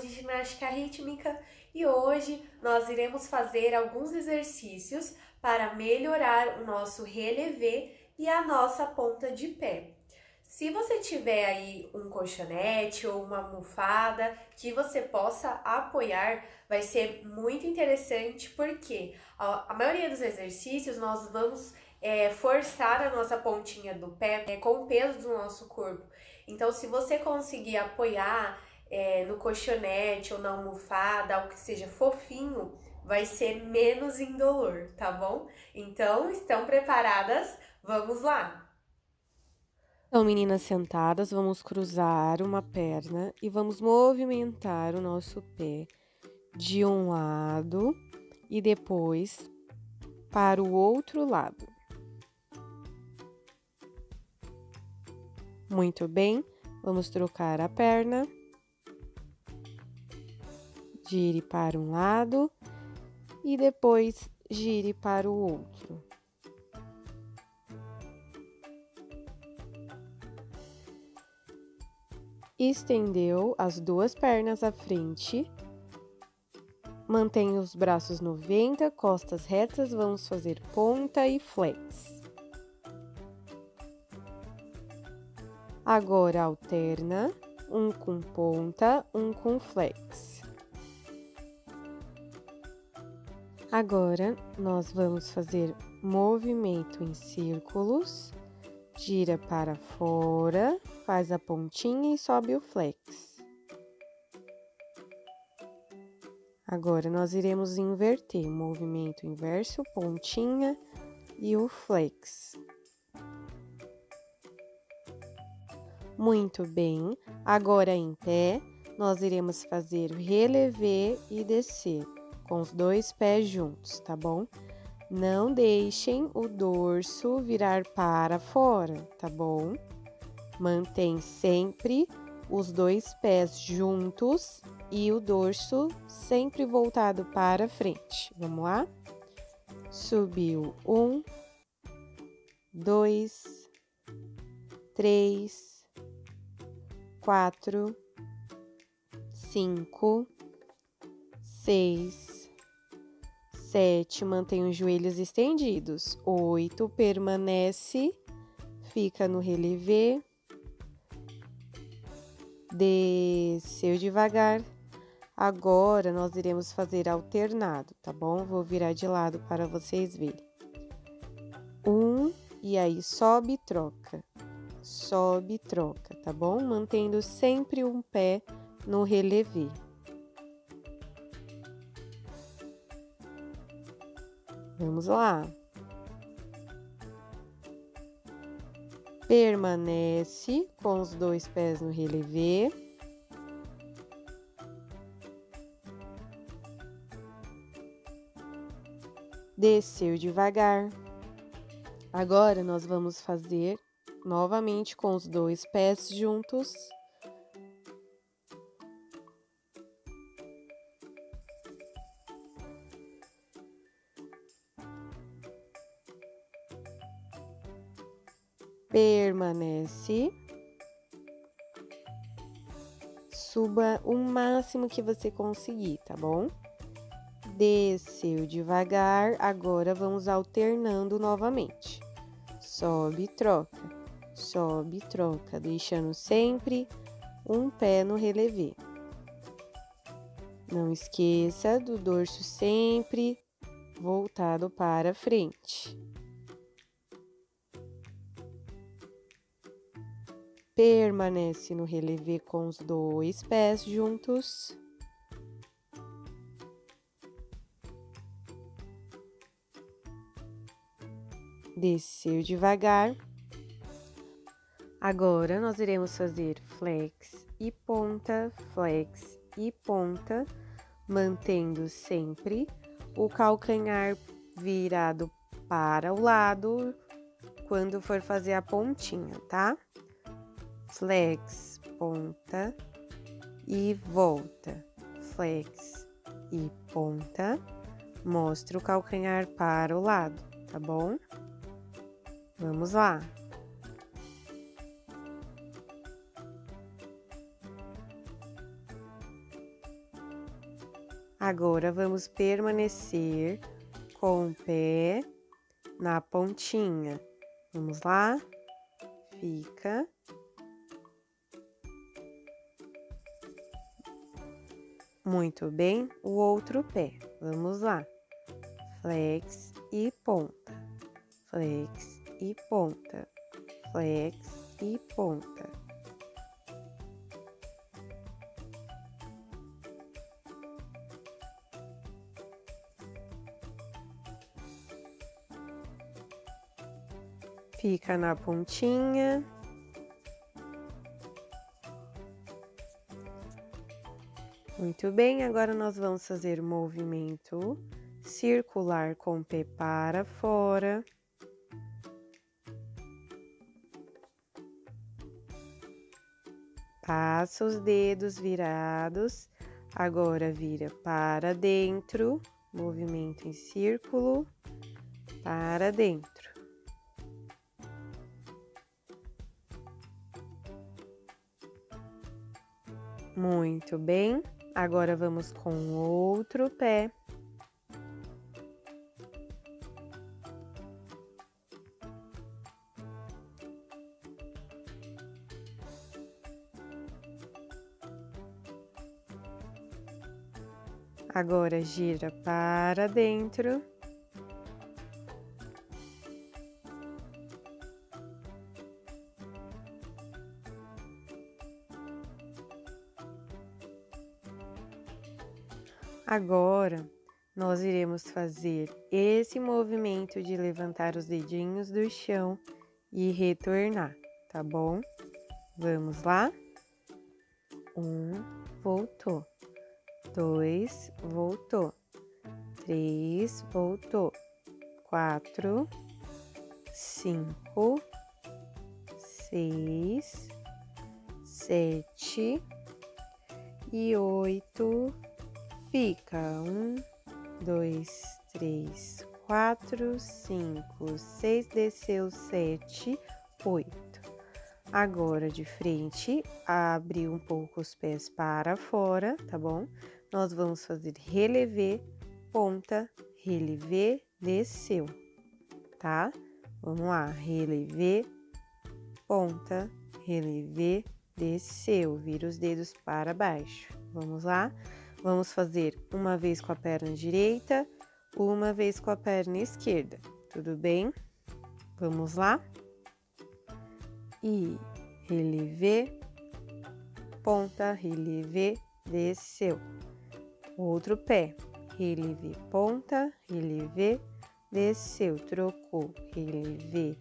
de ginástica rítmica e hoje nós iremos fazer alguns exercícios para melhorar o nosso relevé e a nossa ponta de pé. Se você tiver aí um colchonete ou uma almofada que você possa apoiar, vai ser muito interessante porque a maioria dos exercícios nós vamos é, forçar a nossa pontinha do pé é, com o peso do nosso corpo. Então, se você conseguir apoiar é, no colchonete ou na almofada, algo que seja fofinho, vai ser menos indolor, tá bom? Então, estão preparadas? Vamos lá! Então, meninas sentadas, vamos cruzar uma perna e vamos movimentar o nosso pé de um lado e depois para o outro lado. Muito bem, vamos trocar a perna. Gire para um lado e depois gire para o outro. Estendeu as duas pernas à frente. Mantenha os braços 90, costas retas, vamos fazer ponta e flex. Agora alterna, um com ponta, um com flex. Agora nós vamos fazer movimento em círculos, gira para fora, faz a pontinha e sobe o flex. Agora nós iremos inverter o movimento inverso, pontinha e o flex. Muito bem. Agora em pé, nós iremos fazer o relevé e descer com os dois pés juntos, tá bom? Não deixem o dorso virar para fora, tá bom? Mantém sempre os dois pés juntos e o dorso sempre voltado para frente. Vamos lá? Subiu um, dois, três, quatro, cinco, seis, sete, mantém os joelhos estendidos, oito, permanece, fica no relevé, desceu devagar. Agora nós iremos fazer alternado, tá bom? Vou virar de lado para vocês verem. Um, e aí sobe e troca sobe e troca, tá bom? Mantendo sempre um pé no relevé. Vamos lá. Permanece com os dois pés no relevé. Desceu devagar. Agora nós vamos fazer novamente com os dois pés juntos. Permanece. Suba o máximo que você conseguir, tá bom? Desceu devagar, agora vamos alternando novamente. Sobe, troca sobe, troca, deixando sempre um pé no relevé. Não esqueça do dorso sempre voltado para frente. Permanece no relevé com os dois pés juntos. Desceu devagar Agora, nós iremos fazer flex e ponta, flex e ponta, mantendo sempre o calcanhar virado para o lado quando for fazer a pontinha, tá? flex, ponta e volta, flex e ponta. Mostra o calcanhar para o lado, tá bom? Vamos lá. Agora vamos permanecer com o pé na pontinha. Vamos lá? Fica Muito bem, o outro pé. Vamos lá. Flex e ponta. Flex e ponta. Flex e ponta. Fica na pontinha. Muito bem, agora nós vamos fazer o movimento circular com o pé para fora. Passa os dedos virados, agora vira para dentro, movimento em círculo, para dentro. Muito bem. Agora vamos com outro pé. Agora gira para dentro. Agora, nós iremos fazer esse movimento de levantar os dedinhos do chão e retornar, tá bom? Vamos lá? Um, voltou. Dois, voltou. Três, voltou. Quatro, cinco, seis, sete e oito Fica um, dois, três, quatro, cinco, seis, desceu sete, oito. Agora de frente, abre um pouco os pés para fora, tá bom? Nós vamos fazer relevé, ponta, relevé, desceu, tá? Vamos lá, relevé, ponta, relevé, desceu. Vira os dedos para baixo. Vamos lá? Vamos fazer uma vez com a perna direita, uma vez com a perna esquerda. Tudo bem? Vamos lá? E relevé, ponta, relevé, desceu. Outro pé, relevé, ponta, relevé, desceu. Trocou, relevé,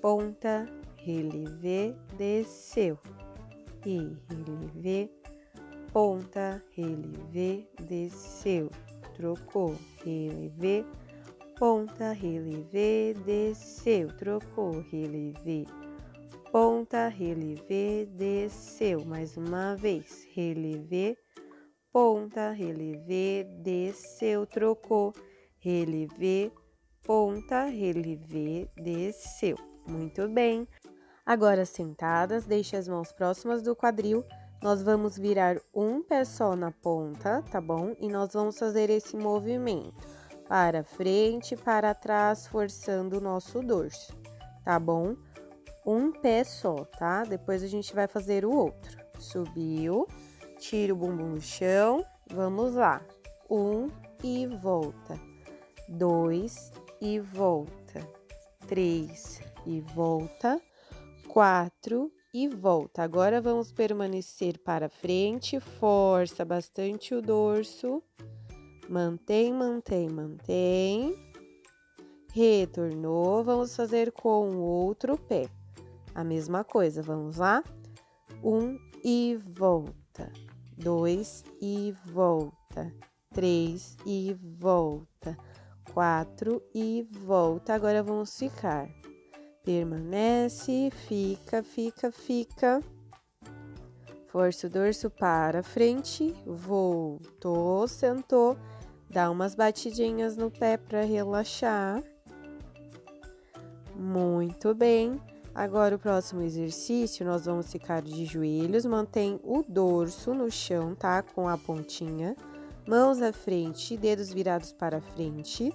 ponta, relevé, desceu. E relevé, ponta, relevé, desceu, trocou, relevé, ponta, relevé, desceu, trocou, relevé, ponta, relevé, desceu, mais uma vez, relevé, ponta, relevé, desceu, trocou, relevé, ponta, relevé, desceu. Muito bem. Agora sentadas, deixe as mãos próximas do quadril nós vamos virar um pé só na ponta, tá bom? E nós vamos fazer esse movimento para frente, para trás, forçando o nosso dorso, tá bom? Um pé só, tá? Depois a gente vai fazer o outro. Subiu, tira o bumbum do chão, vamos lá. Um e volta. Dois e volta. Três e volta. Quatro e volta. Agora vamos permanecer para frente, força bastante o dorso. Mantém, mantém, mantém. Retornou, vamos fazer com o outro pé. A mesma coisa, vamos lá? Um e volta. Dois e volta. Três e volta. Quatro e volta. Agora vamos ficar permanece, fica, fica, fica. Força o dorso para frente, voltou, sentou, dá umas batidinhas no pé para relaxar. Muito bem. Agora o próximo exercício, nós vamos ficar de joelhos, mantém o dorso no chão, tá? Com a pontinha. mãos à frente, dedos virados para frente.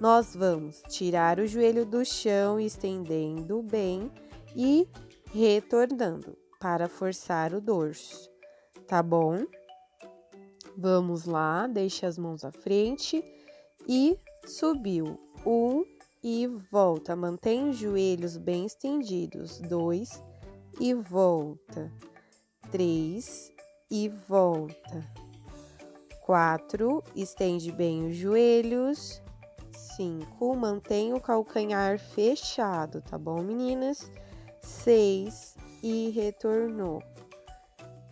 Nós vamos tirar o joelho do chão, estendendo bem e retornando para forçar o dorso, tá bom? Vamos lá, deixe as mãos à frente e subiu. Um e volta. Mantém os joelhos bem estendidos. Dois e volta. Três e volta. Quatro, estende bem os joelhos. Cinco, mantém o calcanhar fechado, tá bom, meninas? Seis e retornou.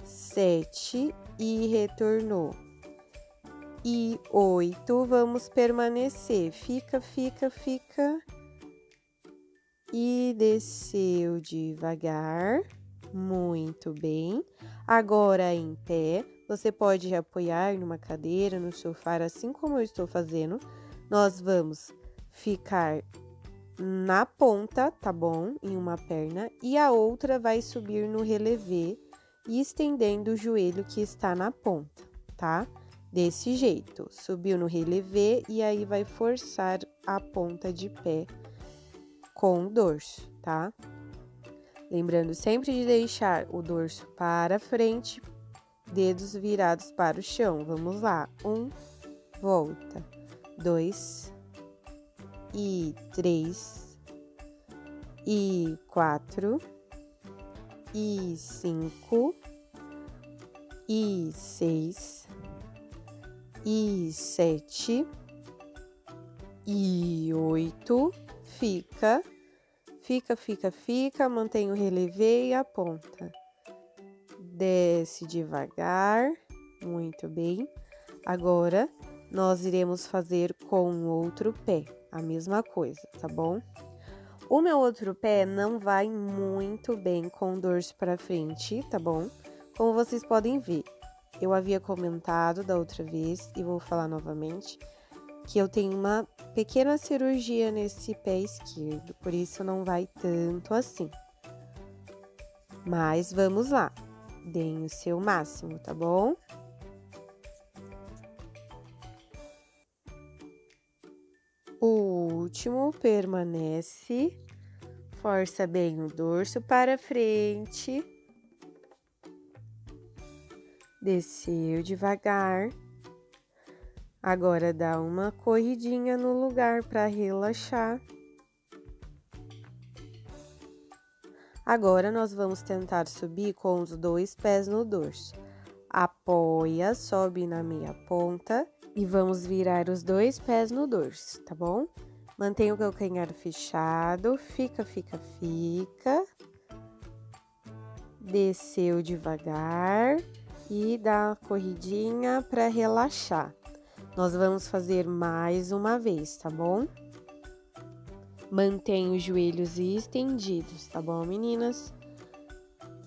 Sete e retornou. E oito, vamos permanecer. Fica, fica, fica. E desceu devagar. Muito bem. Agora em pé, você pode apoiar numa cadeira, no sofá, assim como eu estou fazendo. Nós vamos ficar na ponta, tá bom? Em uma perna e a outra vai subir no relevé e estendendo o joelho que está na ponta, tá? Desse jeito, subiu no relevé e aí vai forçar a ponta de pé com o dorso, tá? Lembrando sempre de deixar o dorso para frente, dedos virados para o chão. Vamos lá. Um, volta. Dois, e três, e quatro, e cinco, e seis, e sete, e oito. Fica Fica, fica, fica, mantém o relevé e a ponta. Desce devagar, muito bem. Agora, nós iremos fazer com o outro pé, a mesma coisa, tá bom? O meu outro pé não vai muito bem com dorso para frente, tá bom? Como vocês podem ver, eu havia comentado da outra vez e vou falar novamente que eu tenho uma pequena cirurgia nesse pé esquerdo, por isso não vai tanto assim. Mas vamos lá, deem o seu máximo, tá bom? Último permanece, força bem o dorso para frente, desceu devagar. Agora dá uma corridinha no lugar para relaxar. Agora nós vamos tentar subir com os dois pés no dorso. Apoia, sobe na meia ponta e vamos virar os dois pés no dorso, tá bom? Mantenha o calcanhar fechado, fica, fica, fica. Desceu devagar e dá uma corridinha para relaxar. Nós vamos fazer mais uma vez, tá bom? Mantenha os joelhos estendidos, tá bom, meninas?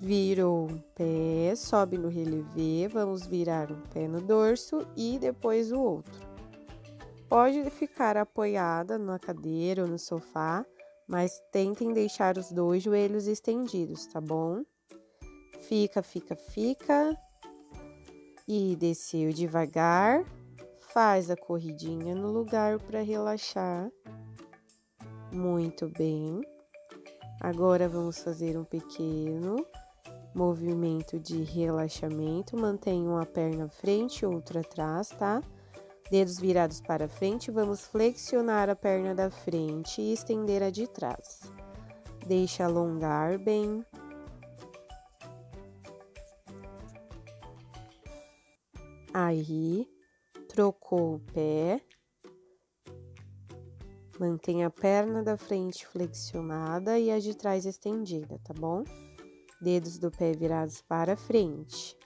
Virou um pé, sobe no relevé, vamos virar um pé no dorso e depois o outro. Pode ficar apoiada na cadeira ou no sofá, mas tentem deixar os dois joelhos estendidos, tá bom? Fica, fica, fica. E desceu devagar. Faz a corridinha no lugar para relaxar. Muito bem. Agora vamos fazer um pequeno movimento de relaxamento. Mantenha uma perna à frente, outra atrás, tá? Dedos virados para frente, vamos flexionar a perna da frente e estender a de trás. Deixa alongar bem. Aí, trocou o pé, mantenha a perna da frente flexionada e a de trás estendida, tá bom? Dedos do pé virados para frente.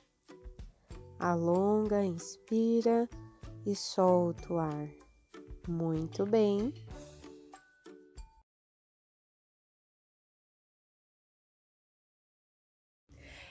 Alonga, inspira e solta o ar. Muito bem.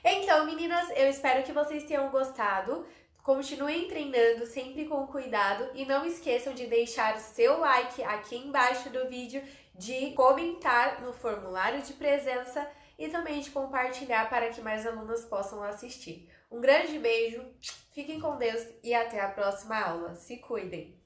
Então, meninas, eu espero que vocês tenham gostado. Continuem treinando sempre com cuidado e não esqueçam de deixar seu like aqui embaixo do vídeo, de comentar no formulário de presença e também de compartilhar para que mais alunos possam assistir. Um grande beijo, fiquem com Deus e até a próxima aula. Se cuidem!